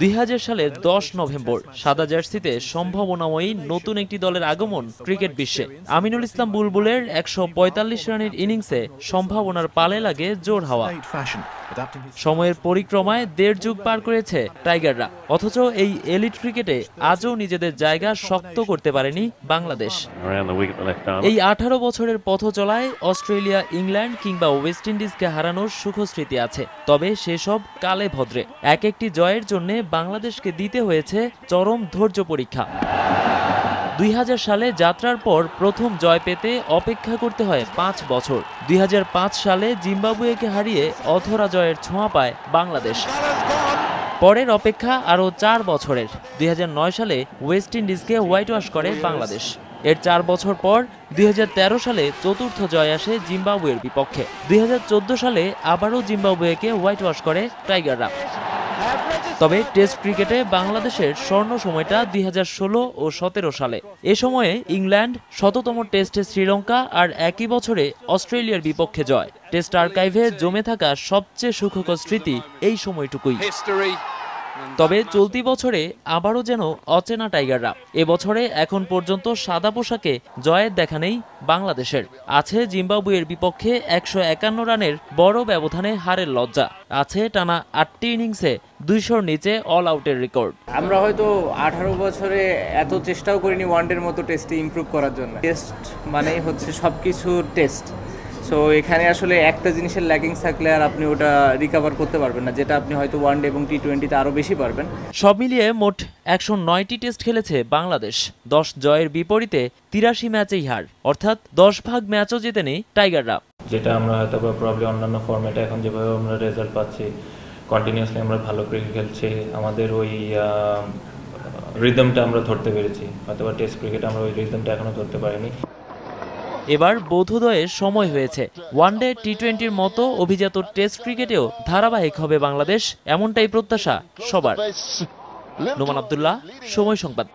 দুই সালের দশ নভেম্বর সাদা জার্সিতে সম্ভাবনাময়ী নতুন একটি দলের আগমন ক্রিকেট বিশ্বে। আমিনুল ইসলাম বুলবুলের একশো পঁয়তাল্লিশ রানের ইনিংসে সম্ভাবনার পালে লাগে জোর হাওয়া। সময়ের পরিক্রমায় দেড় যুগ পার করেছে টাইগাররা। অথচ এই এলিট ক্রিকেটে আজও নিজেদের জায়গা শক্ত করতে পারেনি বাংলাদেশ. এই আঠারো বছরের পথ চলায় অস্ট্রেলিয়া ইংল্যান্ড কিংবা ওয়েস্ট ইন্ডিজকে হারানোর সুখস্মৃতি আছে। তবে সেসব কালে ভদ্রে। এক একটি জয়ের জন্য বাংলাদেশকে দিতে হয়েছে চরম ধৈর্য পরীক্ষা। দুই হাজার সালে যাত্রার পর প্রথম জয় পেতে অপেক্ষা করতে হয় পাঁচ বছর। দুই হাজার পাঁচ সালে জিম্বাবুয়েকে হারিয়ে অধরা জয়ের ছোঁয়া পায় বাংলাদেশ। পরের অপেক্ষা আরও চার বছরের। দুই হাজার নয় সালে ওয়েস্ট ইন্ডিজকে হোয়াইট ওয়াশ করে বাংলাদেশ। এর চার বছর পর দুই হাজার তেরো সালে চতুর্থ জয় আসে জিম্বাবুয়ের বিপক্ষে। দুই হাজার চোদ্দ সালে আবারও জিম্বাবুয়েকে হোয়াইট ওয়াশ করে টাইগাররা। তবে টেস্ট ক্রিকেটে বাংলাদেশের স্বর্ণ সময়টা দুই হাজার ষোলো ও সতেরো সালে। এ সময়ে ইংল্যান্ড শততম টেস্টে শ্রীলঙ্কা আর একই বছরে অস্ট্রেলিয়ার বিপক্ষে জয়। টেস্ট আর্কাইভে জমে থাকা সবচেয়ে সুখকর স্মৃতি এই সময়টুকুই। তবে চলতি বছরে আবারও যেন অচেনা টাইগাররা। এবছরে এখন পর্যন্ত সাদা পোশাকে জয়ের দেখা নেই বাংলাদেশের। আছে জিম্বাবুয়ের বিপক্ষে একশো একান্ন রানের বড় ব্যবধানে হারের লজ্জা। আছে টানা আটটি ইনিংসে দুইশোর নিচে অল আউটের রেকর্ড আমরা হয়তো আঠারো বছরে এত চেষ্টাও করিনি ওয়ানডের মতো টেস্টে ইমপ্রুভ করার জন্য। টেস্ট মানেই হচ্ছে সব কিছু টেস্ট সো এখানে আসলে একটা জিনিসের ল্যাকিংস থাকলে আর আপনি ওটা রিকভার করতে পারবেন না যেটা আপনি হয়তো ওয়ান ডে এবং টি টোয়েন্টিতে আরও বেশি পারবেন। সব মিলিয়ে মোট একশো নয়টি টেস্ট খেলেছে বাংলাদেশ। দশ জয়ের বিপরীতে তিরাশি ম্যাচেই হার। অর্থাৎ দশ ভাগ ম্যাচও জেতেনি টাইগাররা। যেটা আমরা হয়তো প্রবলি অন্যান্য ফর্মেটে এখন যেভাবে আমরা রেজাল্ট পাচ্ছি কন্টিনিউয়াসলি আমরা ভালো ক্রিকেট খেলছি আমাদের ওই রিদমটা আমরা ধরতে পেরেছি। হয়তো টেস্ট ক্রিকেট আমরা ওই রিদমটা এখনও ধরতে পারিনি। এবার বোধোদয়ের সময় হয়েছে। ওয়ানডে টি টোয়েন্টির মতো অভিজাত টেস্ট ক্রিকেটেও ধারাবাহিক হবে বাংলাদেশ এমনটাই প্রত্যাশা সবার। নোমান আবদুল্লাহ সময় সংবাদ.